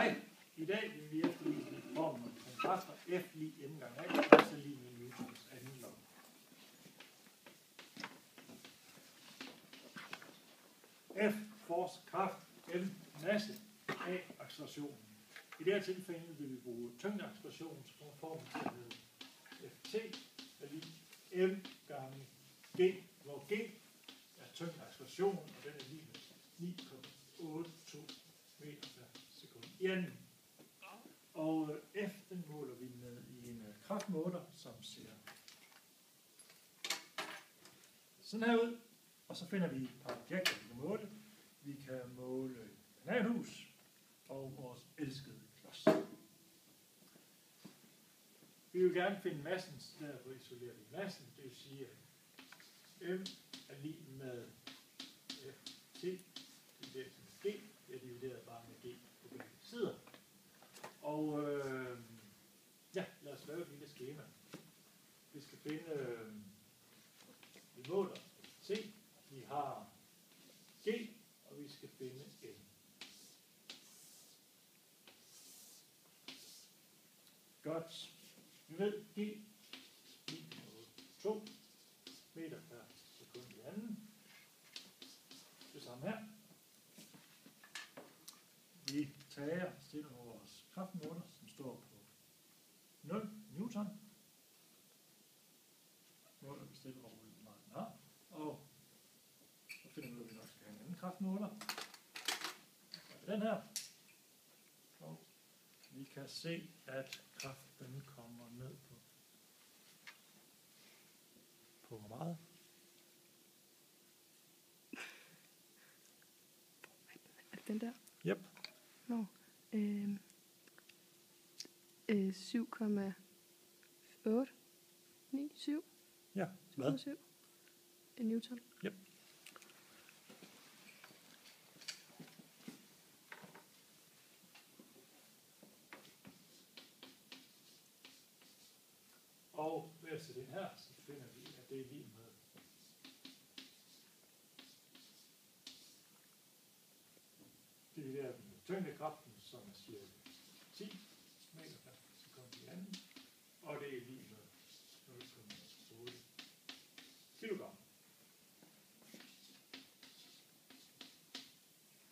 Hej. I dag vil vi efterlyse formen af kontraster F lige m gange A, altså lige med Newtons anden lov. F, force, kraft, M, masse, A, acceleration. I det her tilfælde vil vi bruge tyngdeaccelerationen, som formen til at hedde Ft er lige M gange G, hvor G er tyngdeacceleration, og den er lige med 9,82 meter per sekund. Og F, den måler vi med i en øh, kraftmåler, som ser sådan her ud. Og så finder vi et par objekter, vi kan måle. Vi kan måle bananhus og vores elskede klods. Vi vil gerne finde massen, så derfor isolerer vi massen. Det vil sige, at M er lige med Ft divideret med G. Det er divideret bare med G på begge sider. Og øh, ja, lad os lave et lille schema. Vi skal finde, øh, vi måler C, vi har G, og vi skal finde N. Godt. Vi ved G 2 meter per sekund i anden. Det samme her. Vi tager stille over kraftmåler, som står på 0 newton. Måler vi stille over, hvor meget har. Og så finder vi ud af, at vi nok skal have en anden kraftmåler. Den her. Og vi kan se, at kraften kommer ned på på hvor meget? Den der? Yep. Nå. Øh, øh, 7,8. 9, 7. Ja, hvad? 7,7. En newton. Yep. Og ved at sætte ind her, så finder vi, at det er lige med divideret med tyngdekraften, som er cirka 10 meter per sekund i anden, og det er lige med 0,8 kilogram.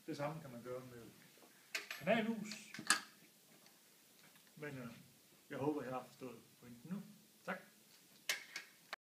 Det samme kan man gøre med kanalhus. Men øh, jeg håber, jeg har forstået pointen nu.